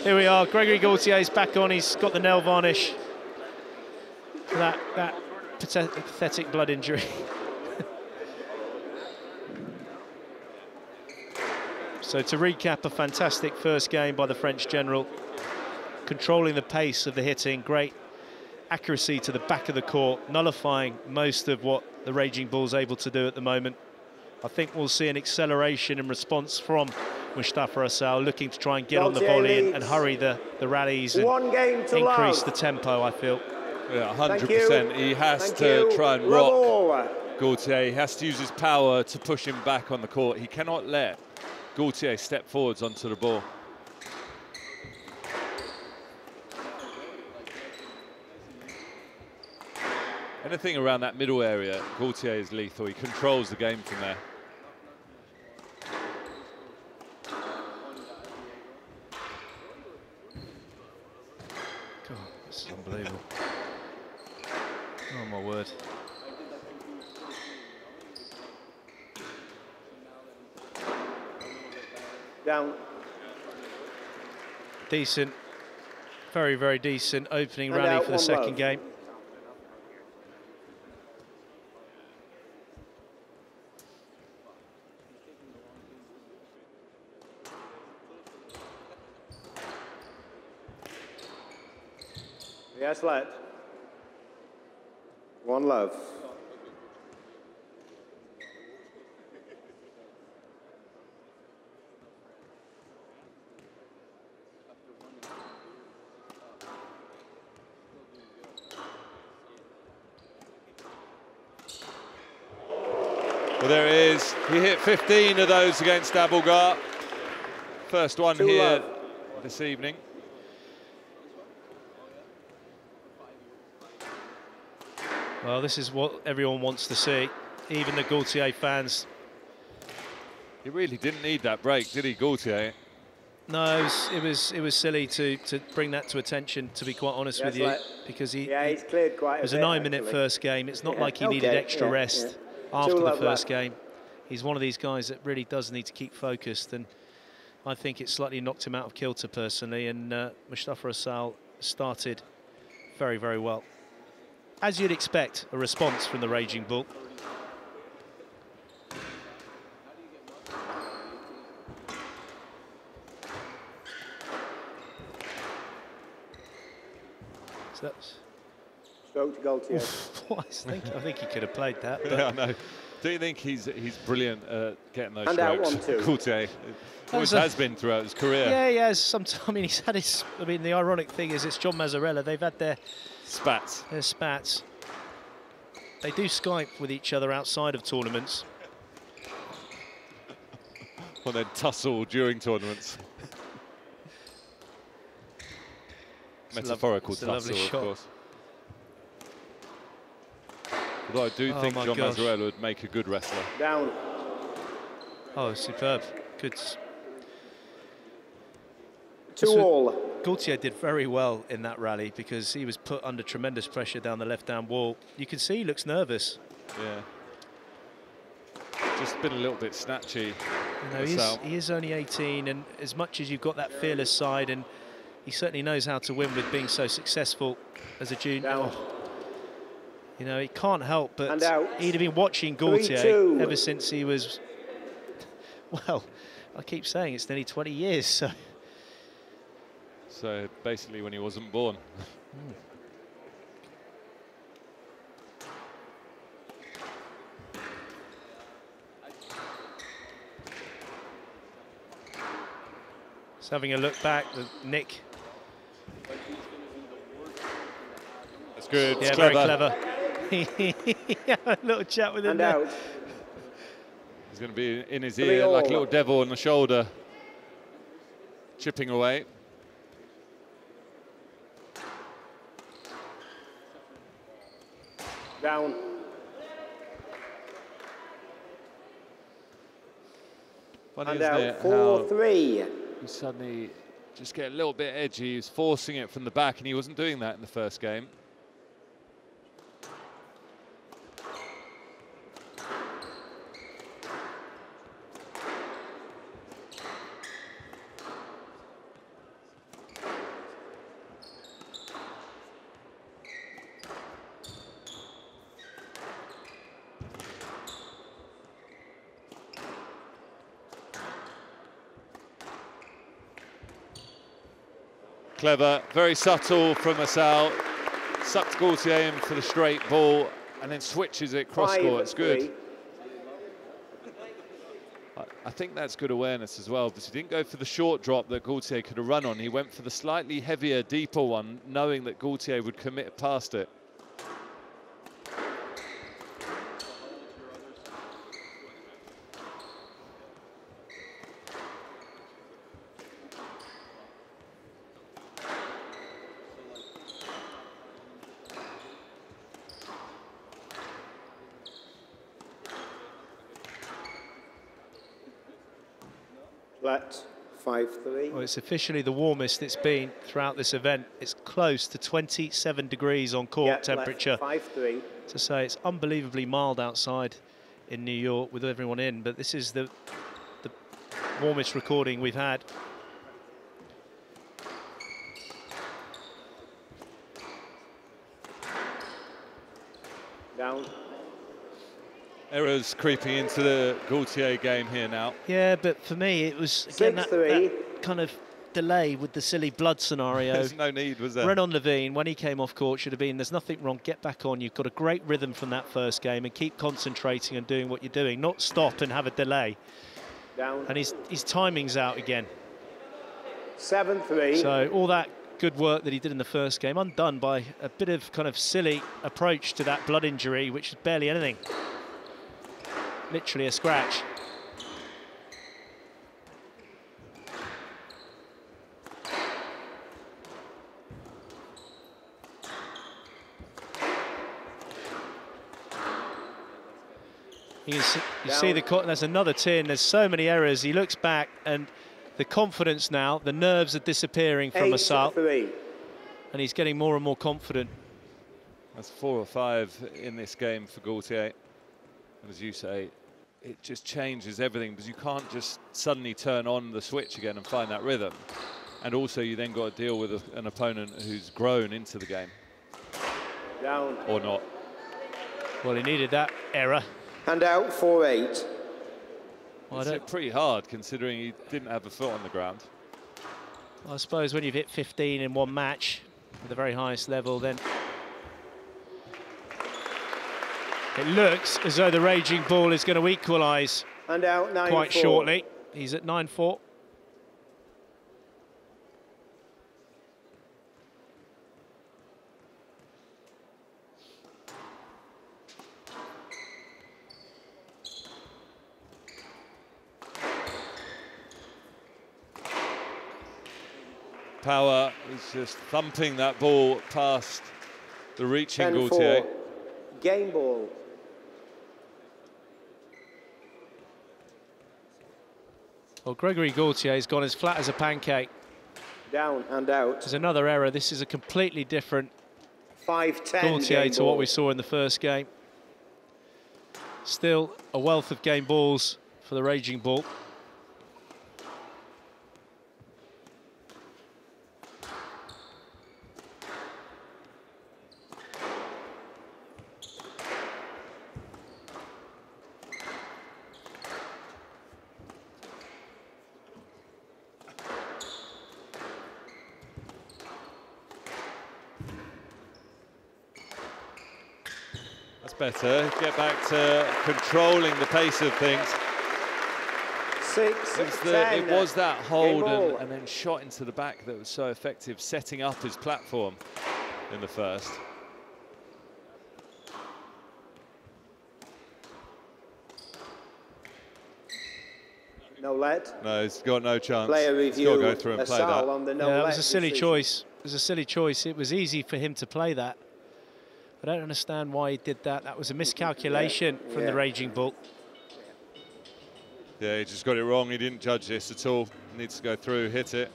Here we are. Gregory Gaultier's back on. He's got the nail varnish. for That that pathetic blood injury. so to recap, a fantastic first game by the French general, controlling the pace of the hitting, great accuracy to the back of the court, nullifying most of what the Raging Bull's able to do at the moment. I think we'll see an acceleration in response from Mostafa Asal, looking to try and get on the volley and, and, hurry the, the rallies and increase love. the tempo, I feel. Yeah, 100%. He has Thank to you. try and rock Gaultier. He has to use his power to push him back on the court. He cannot let Gaultier step forwards onto the ball. Anything around that middle area, Gaultier is lethal. He controls the game from there. God, this is unbelievable. Oh my word. Down. Decent, very, very decent opening and rally for the second game. Yes, let. One love. Well, there it is. He hit 15 of those against Abildgaard. First one Two here love. this evening. Well, this is what everyone wants to see, even the Gaultier fans. He really didn't need that break, did he, Gaultier? No, it was it was, it was silly to, to bring that to attention. To be quite honest yes, with you, like, because he yeah he's cleared quite. It was a, a nine-minute first game. It's not yeah. like he okay. needed extra yeah. rest yeah. After the first game. He's one of these guys that really does need to keep focused, and I think it slightly knocked him out of kilter personally. And uh, Mostafa Asal started very very well as you'd expect, a response from the Raging Bull. So that's... Stroke to Gaultier. I, think, I think he could have played that. yeah, I know. Do you think he's he's brilliant at getting those and strokes? Out one, Gaultier. Always has been throughout his career. Yeah, he has. Sometimes, I mean, he's had his. I mean, the ironic thing is, it's John Massarella. They've had their spats. Their spats. They do Skype with each other outside of tournaments. or then tussle during tournaments. Metaphorical tussle, of course. Although I do oh think John gosh. Massarella would make a good wrestler. Down. Oh, superb. Good. Two all. Gaultier did very well in that rally because he was put under tremendous pressure down the left-hand wall. You can see he looks nervous. Yeah. Just been a little bit snatchy. You know, he is, he is only 18, and as much as you've got that fearless side, and he certainly knows how to win with being so successful as a junior. Oh. You know, he can't help but he'd have been watching Gaultier ever since he was, well, I keep saying it's nearly 20 years, so. So basically when he wasn't born. mm. Just having a look back, Nick. That's good. Yeah, very clever. a little chat with him and there. Out. He's going to be in his ear like a little devil on the shoulder, chipping away. Down. Funny, and out, four, three. He suddenly just get a little bit edgy. He was forcing it from the back, and he wasn't doing that in the first game. Clever, very subtle from Asal. Sucked Gaultier in for the straight ball and then switches it cross court. It's good. I think that's good awareness as well, because he didn't go for the short drop that Gaultier could have run on. He went for the slightly heavier, deeper one, knowing that Gaultier would commit past it. Let 5-3. Well, it's officially the warmest it's been throughout this event. It's close to 27 degrees on court yeah, temperature. 5-3. To say it's unbelievably mild outside in New York with everyone in, but this is the the warmest recording we've had. Down errors creeping into the Gaultier game here now. Yeah, but for me, it was again that, that, kind of delay with the silly blood scenario. There's no need, was there? Renan Lavigne, when he came off court, should have been, there's nothing wrong, get back on. You've got a great rhythm from that first game and keep concentrating and doing what you're doing, not stop and have a delay. Down. And his, his timing's out again. 7-3. So all that good work that he did in the first game, undone by a bit of kind of silly approach to that blood injury, which is barely anything literally a scratch. You, see, you see the there's another tin. There's so many errors. He looks back and the confidence now, the nerves are disappearing from Asal. And he's getting more and more confident. That's four or five in this game for Gaultier. And as you say, it just changes everything because you can't just suddenly turn on the switch again and find that rhythm. And also you then got to deal with a, an opponent who's grown into the game. Down. Or not. Well, he needed that error. Hand out 4-8. Well, it's pretty hard considering he didn't have a foot on the ground. Well, I suppose when you've hit 15 in one match at the very highest level, then It looks as though the Raging Bull is going to equalise quite four. shortly. He's at 9-4. Power is just thumping that ball past the reaching Gaultier. Game ball. Well, Gregory Gaultier has gone as flat as a pancake. Down and out. There's another error. This is a completely different 5-10 Gaultier to what we saw in the first game. Still a wealth of game balls for the Raging Bull. Better. Get back to controlling the pace of things. Six, it, the, it was that hold and, and, then shot into the back that was so effective, setting up his platform in the first. No let. No, he's got no chance. Player review. He's got to go through and play that. No yeah, it was a silly decision. choice. It was a silly choice. It was easy for him to play that. I don't understand why he did that. That was a miscalculation yeah. from yeah. the Raging Bull. Yeah, he just got it wrong. He didn't judge this at all. Needs to go through, hit it.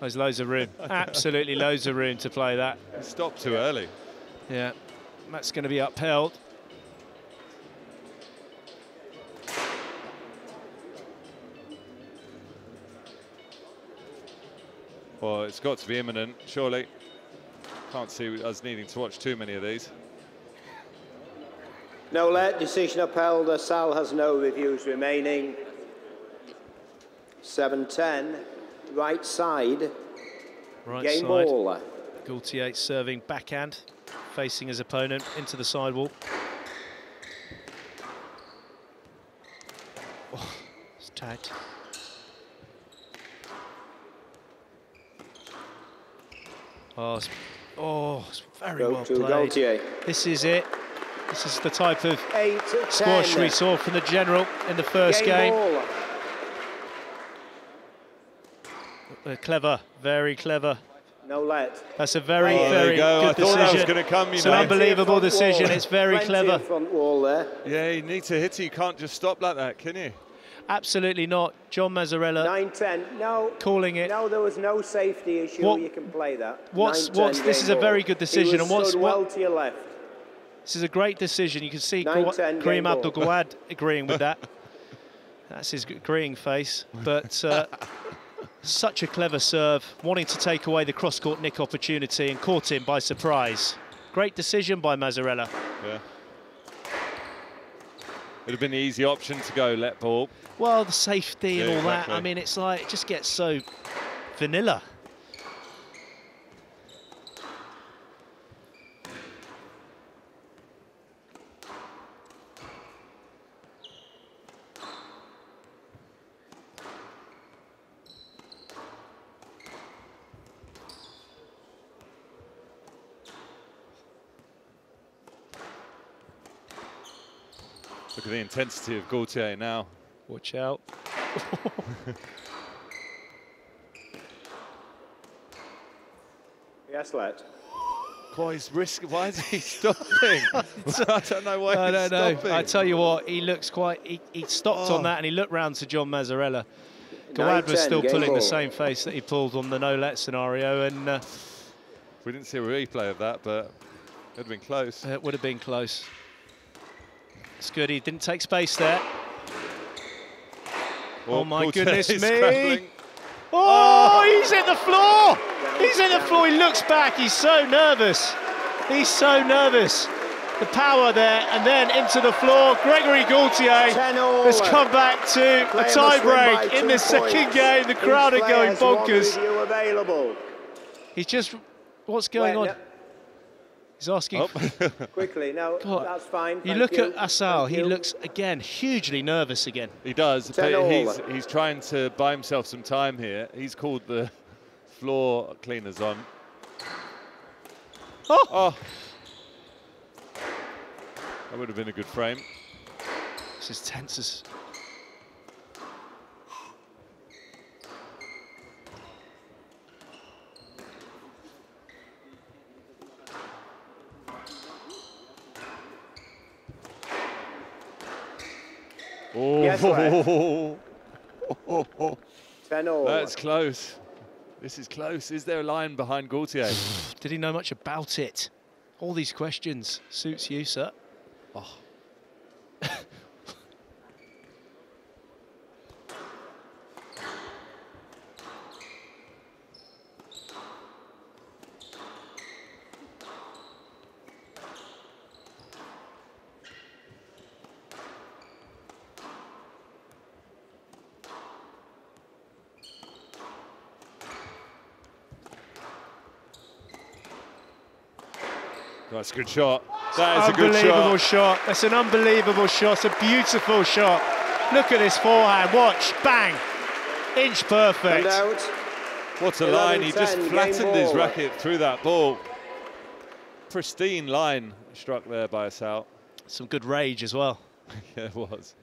There's loads of room. Absolutely loads of room to play that. Stop stopped too early. Yeah, that's going to be upheld. Well, it's got to be imminent, surely. Can't see us needing to watch too many of these. No let, decision upheld. Sal has no reviews remaining. 7-10, right side, Right game side. ball. Gaultier serving backhand, facing his opponent into the sidewall. Oh, it's tagged. Oh, it's, oh, it's very Go well to played. Gaultier. This is it. This is the type of 8 squash 10. we saw from the general in the first game. game. Uh, clever, very clever. No let. That's a very, Oh, very go. good I thought decision. that was gonna come, you it's know. an unbelievable Plenty of front decision. wall. It's very Plenty clever. front wall there. Yeah, you need to hit it. You can't just stop like that, can you? Absolutely not. John Massarella 9-10. No. calling it. No, there was no safety issue. What- you can play that. what's- 9-10 what's- this is a very good decision, He was and what's- stood what- well to your left. This is a great decision. You can see 9-10 Karim. Abdel Gawad agreeing with that. That's his agreeing face. But uh, such a clever serve, wanting to take away the cross-court nick opportunity and caught him by surprise. Great decision by Massarella. Yeah. It'd have been the easy option to go let ball. Well, the safety and Yeah, all that. I mean, it's like it just gets so vanilla. Intensity of Gaultier now. Watch out. Yes, let. God, he's risk. Why is he stopping? I don't know why I he's don't know. stopping. I tell you what, he looks quite. He, he stopped Oh. on that and he looked round to John Massarella. Gawad was still pulling ball. the same face that he pulled on the no-let scenario, and uh, we didn't see a replay of that, but it'd have been close. it would have been close. It's good. He didn't take space there. Oh, oh my Gaultier goodness me. scrambling. Oh, he's in the floor. He's in the floor. He looks back. He's so nervous. He's so nervous. The power there, and then into the floor. Gregory Gaultier 10 has come back to a Player must tie break in the second game. The crowd are going bonkers. He's just, what's going on? He's asking. Oh. quickly, no, God. that's fine. You look you. at Asal. Thank He looks again hugely nervous again. He does, but he's he's trying to buy himself some time here. He's called the floor cleaners on. Oh, Oh, that would have been a good frame. this is tense as. Oh, Yes, Ten all. that's close. This is close. Is there a line behind Gaultier? Did he know much about it? All these questions suits you, sir. Oh. That's a good shot. That is a good unbelievable shot. shot. That's an unbelievable shot. A beautiful shot. Look at this forehand. Watch. Bang. Inch perfect. What a 11, line. He just 10, game flattened his ball. racket through that ball. Pristine line struck there by Asal. Some good rage as well. yeah, it was.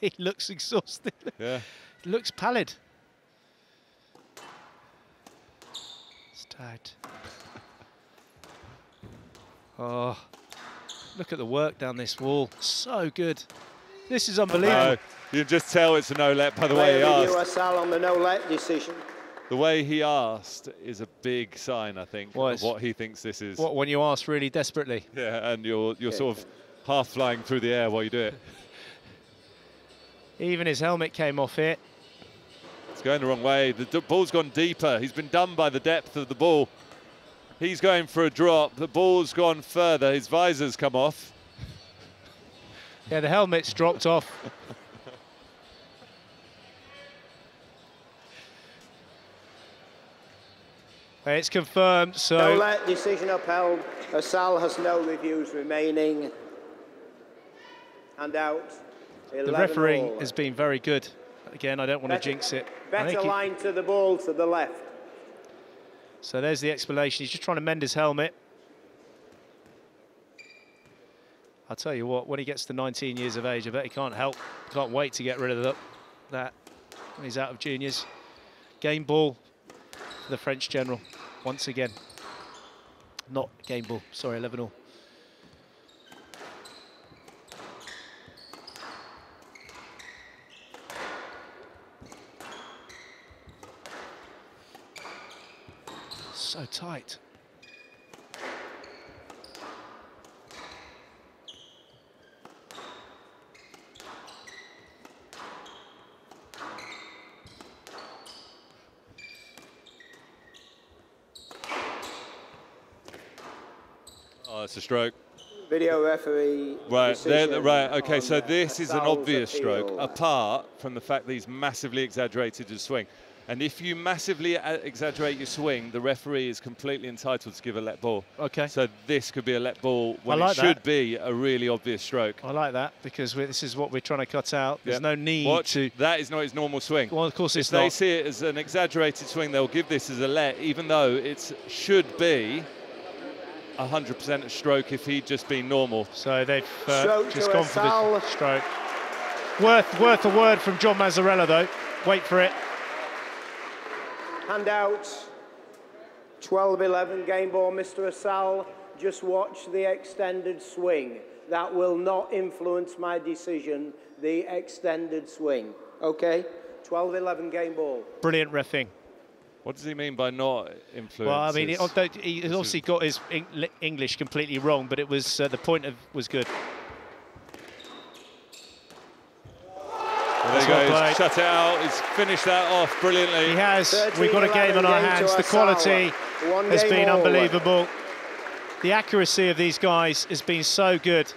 He looks exhausted. Yeah. He looks pallid. It's tagged. Oh, look at the work down this wall. So good. This is unbelievable. No, you can just tell it's a no let by the way he Player review asked. Asal on the no let decision. The way he asked is a big sign, I think, Well, of it's- what he thinks this is. What when you ask really desperately? Yeah, and you're you're sort of half flying through the air while you do it. Even his helmet came off it. It's going the wrong way. The d- ball's gone deeper. He's been done by the depth of the ball. He's going for a drop. The ball's gone further. His visor's come off. Yeah, the helmet's dropped off. It's confirmed, so... No let decision upheld. Asal has no reviews remaining. And out. The refereeing has been very good. Again, I don't want to jinx it. Better line he... to the ball to the left so there's the explanation. He's just trying to mend his helmet. I'll tell you what, when he gets to 19 years of age, I bet he can't help, can't wait to get rid of the, that when he's out of juniors. Game ball for the French general, once again. Not game ball, sorry, 11 all. So tight. Oh, it's a stroke. Video referee. Right, there, right. Okay, so this is an Asal's obvious stroke, apart from the fact that he's massively exaggerated his swing. And if you massively exaggerate your swing, the referee is completely entitled to give a let ball. Okay. So this could be a let ball when like it should that. be a really obvious stroke. I like that because we this is what we're trying to cut out. There's Yep. no need Watch, to. That is not his normal swing. Well, of course it's if it's they see it as an exaggerated swing, they'll give this as a let, even though it should be 100% a stroke if he'd just been normal. So they've uh, just gone for the stroke. Worth worth a word from John Massarella though. Wait for it. Hand out. 12-11 game ball, Mr. Asal. Just watch the extended swing. That will not influence my decision, the extended swing. Okay? 12-11 game ball. Brilliant refing. What does he mean by not influence? Well, I mean, his- he has obviously got his English completely wrong, but it was uh, the point of was good. There he goes, played. shut out. He's finished that off brilliantly. He has. We've got a game on our game hands. The quality has been all. unbelievable. The accuracy of these guys has been so good.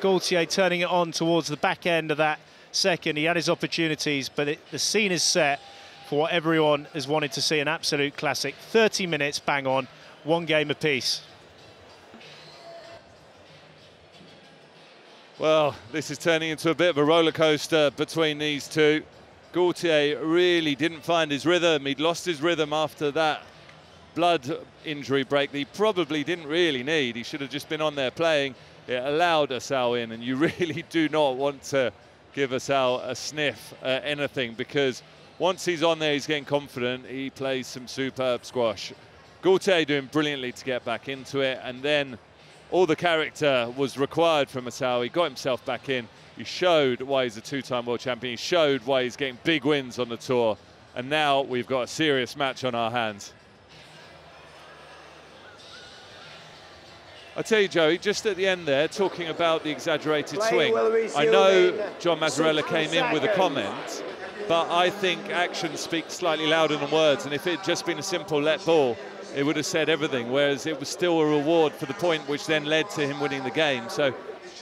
Gaultier turning it on towards the back end of that second. He had his opportunities, but it, the scene is set for what everyone has wanted to see, an absolute classic. 30 minutes, bang on, one game apiece. Well, this is turning into a bit of a roller coaster between these two. Gaultier really didn't find his rhythm. He'd lost his rhythm after that blood injury break that he probably didn't really need. He should have just been on there playing. It allowed Asal in, and you really do not want to give Asal a sniff at anything because once he's on there, he's getting confident. He plays some superb squash. Gaultier doing brilliantly to get back into it, and then all the character was required from Asal. He got himself back in. He showed why he's a two-time world champion. He showed why he's getting big wins on the tour. And now we've got a serious match on our hands. I tell you, Joey, just at the end there, talking about the exaggerated Play swing. I know John Massarella 60 came in with a comment, but I think actions speak slightly louder than words. And if it had just been a simple let ball, it would have said everything. Whereas it was still a reward for the point, which then led to him winning the game. So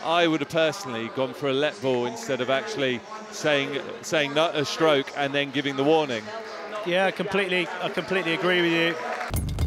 I would have personally gone for a let ball instead of actually saying saying not a stroke and then giving the warning. Yeah, completely. I completely agree with you.